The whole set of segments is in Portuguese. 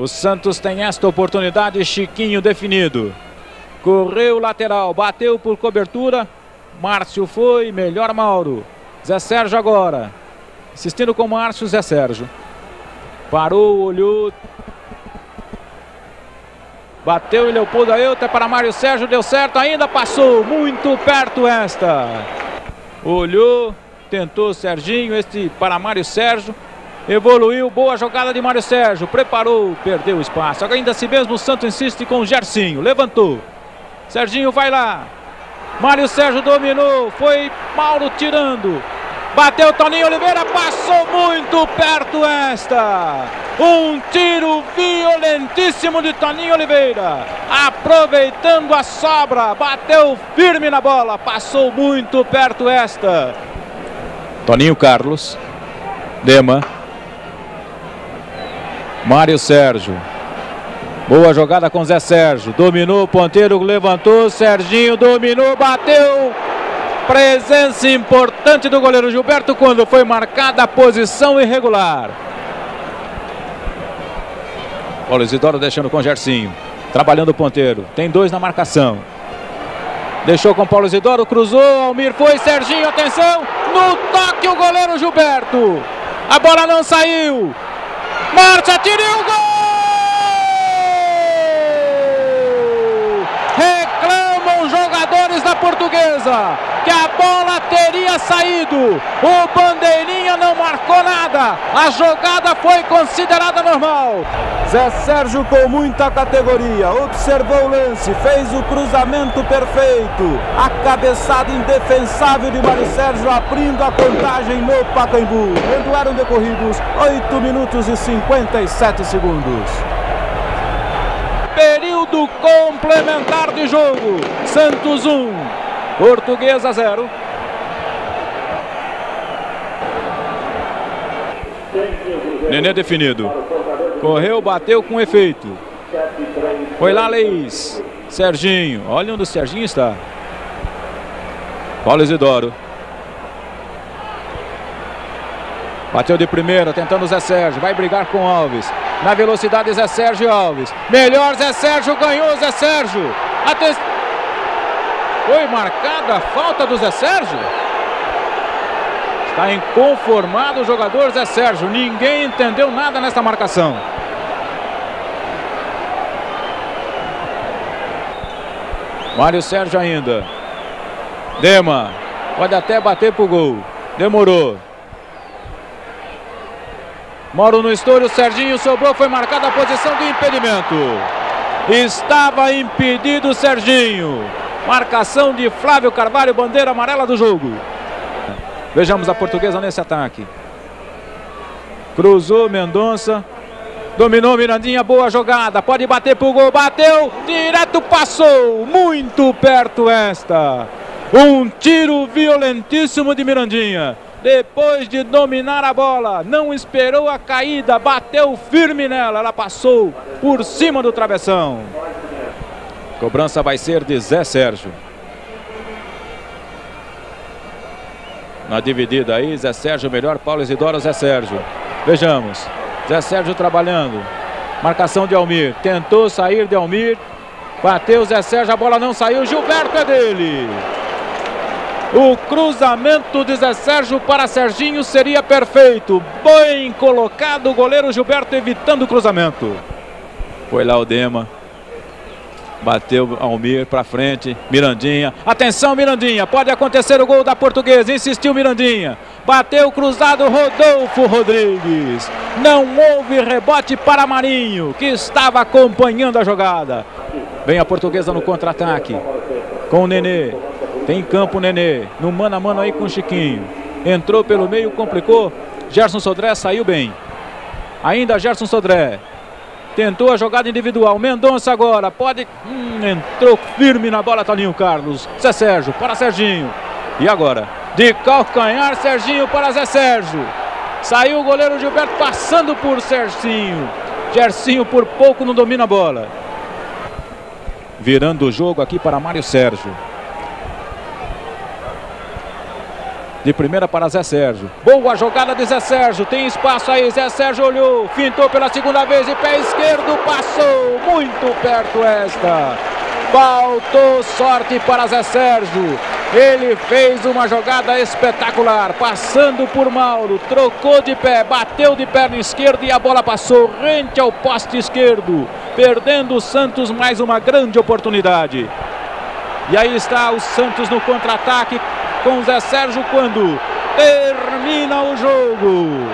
O Santos tem esta oportunidade, Chiquinho definido. Correu lateral, bateu por cobertura. Márcio foi, melhor Mauro. Zé Sérgio agora. Insistindo com Márcio, Zé Sérgio. Parou, olhou. Bateu em Leopoldo Ailton para Mário Sérgio, deu certo ainda, passou muito perto esta. Olhou, tentou Serginho, este para Mário Sérgio. Evoluiu, boa jogada de Mário Sérgio, preparou, perdeu o espaço. Ainda assim mesmo o Santos insiste com o Gersinho, levantou. Serginho vai lá. Mário Sérgio dominou, foi Mauro tirando. Bateu Toninho Oliveira, passou muito perto esta. Um tiro violentíssimo de Toninho Oliveira. Aproveitando a sobra, bateu firme na bola, passou muito perto esta. Toninho Carlos, Dema, Mário Sérgio. Boa jogada com Zé Sérgio. Dominou o ponteiro, levantou. Serginho dominou, bateu. Presença importante do goleiro Gilberto quando foi marcada a posição irregular. Paulo Isidoro deixando com Gersinho. Trabalhando o ponteiro. Tem dois na marcação. Deixou com Paulo Isidoro, cruzou, Almir foi, Serginho, atenção! No toque o goleiro Gilberto. A bola não saiu. Marcha, tira o gol! Portuguesa que a bola teria saído. O Bandeirinha não marcou nada. A jogada foi considerada normal. Zé Sérgio com muita categoria, observou o lance, fez o cruzamento perfeito. A cabeçada indefensável de Mário Sérgio abrindo a contagem no Pacaembu. Quando eram decorridos 8 minutos e 57 segundos. Período complementar de jogo. Santos 1, Portuguesa 0. Nenê definido. Correu, bateu com efeito. Foi lá, Leis. Serginho. Olha onde o Serginho está. Paulo Isidoro. Bateu de primeira, tentando o Zé Sérgio. Vai brigar com Alves. Na velocidade, Zé Sérgio Alves. Melhor Zé Sérgio, ganhou Zé Sérgio. Atenção. Foi marcada a falta do Zé Sérgio. Está inconformado o jogador Zé Sérgio. Ninguém entendeu nada nessa marcação. Mário Sérgio ainda. Dema. Pode até bater pro gol. Demorou. Mauro no estouro, Serginho sobrou, foi marcada a posição de impedimento. Estava impedido Serginho. Marcação de Flávio Carvalho, bandeira amarela do jogo. Vejamos a portuguesa nesse ataque. Cruzou Mendonça. Dominou Mirandinha, boa jogada. Pode bater pro gol, bateu, direto passou. Muito perto esta. Um tiro violentíssimo de Mirandinha. Depois de dominar a bola, não esperou a caída, bateu firme nela. Ela passou por cima do travessão. Cobrança vai ser de Zé Sérgio. Na dividida aí, Zé Sérgio melhor, Paulo Isidoro, Zé Sérgio. Vejamos. Zé Sérgio trabalhando. Marcação de Almir. Tentou sair de Almir. Bateu Zé Sérgio, a bola não saiu. Gilberto é dele. O cruzamento de Zé Sérgio para Serginho seria perfeito. Bem colocado o goleiro Gilberto evitando o cruzamento. Foi lá o Dema. Bateu Almir para frente. Mirandinha. Atenção, Mirandinha. Pode acontecer o gol da portuguesa. Insistiu Mirandinha. Bateu cruzado Rodolfo Rodrigues. Não houve rebote para Marinho, que estava acompanhando a jogada. Vem a portuguesa no contra-ataque. Com o Nenê. Tem campo o Nenê. No mano a mano aí com o Chiquinho. Entrou pelo meio, complicou. Gerson Sodré saiu bem. Ainda Gerson Sodré. Tentou a jogada individual. Mendonça agora. Pode. Hum, entrou firme na bola, Toninho Carlos. Zé Sérgio para Serginho. E agora? De calcanhar, Serginho para Zé Sérgio. Saiu o goleiro Gilberto passando por Serginho. Gersinho por pouco não domina a bola. Virando o jogo aqui para Mário Sérgio. De primeira para Zé Sérgio. Boa jogada de Zé Sérgio. Tem espaço aí. Zé Sérgio olhou. Fintou pela segunda vez e pé esquerdo passou. Muito perto esta. Faltou sorte para Zé Sérgio. Ele fez uma jogada espetacular, passando por Mauro, trocou de pé, bateu de perna esquerda e a bola passou rente ao poste esquerdo, perdendo o Santos mais uma grande oportunidade. E aí está o Santos no contra-ataque com Zé Sérgio quando termina o jogo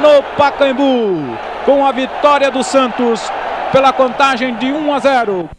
no Pacaembu com a vitória do Santos pela contagem de 1 a 0.